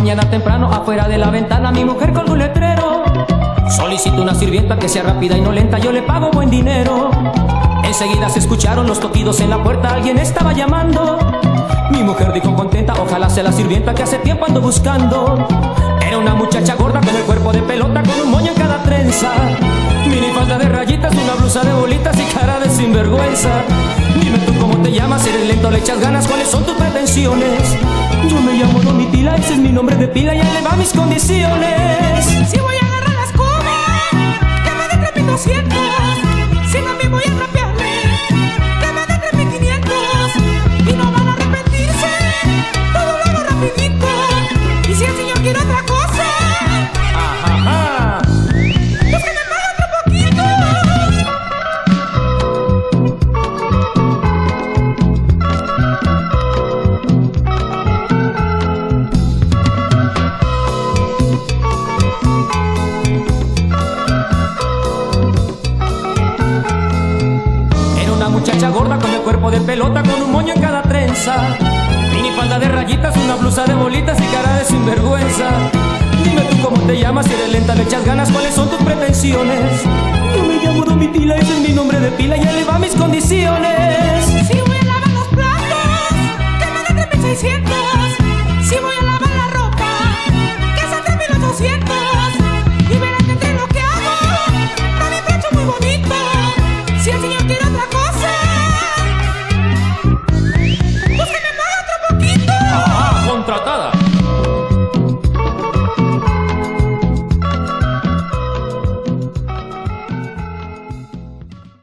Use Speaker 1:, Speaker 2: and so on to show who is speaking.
Speaker 1: mañana temprano, afuera de la ventana, mi mujer colgó un letrero. Solicito una sirvienta que sea rápida y no lenta, yo le pago buen dinero. Enseguida se escucharon los toquidos en la puerta, alguien estaba llamando. Mi mujer dijo contenta, ojalá sea la sirvienta que hace tiempo ando buscando. Era una muchacha gorda con el cuerpo de pelota, con un moño en cada trenza. Mini falda de rayitas, una blusa de bolitas y cara de sinvergüenza. Dime tú cómo te llamas, eres lento, le echas ganas, ¿cuáles son tus pretensiones? Yo me llamo Domitila, ese es mi nombre de pila, ya le va mis condiciones.
Speaker 2: Si voy a agarrar las cubas, que me den 3200. Si no me voy a rapearle, que me den 3500. Y no van a arrepentirse, todo lo hago rapidito. Y si el señor quiere otra cosa,
Speaker 1: muchacha gorda con el cuerpo de pelota, con un moño en cada trenza. Mini falda de rayitas, una blusa de bolitas y cara de sinvergüenza. Dime tú cómo te llamas, si eres lenta, le echas ganas, ¿cuáles son tus pretensiones? Yo me llamo Domitila, ese es mi nombre de pila, ya le va mis condiciones.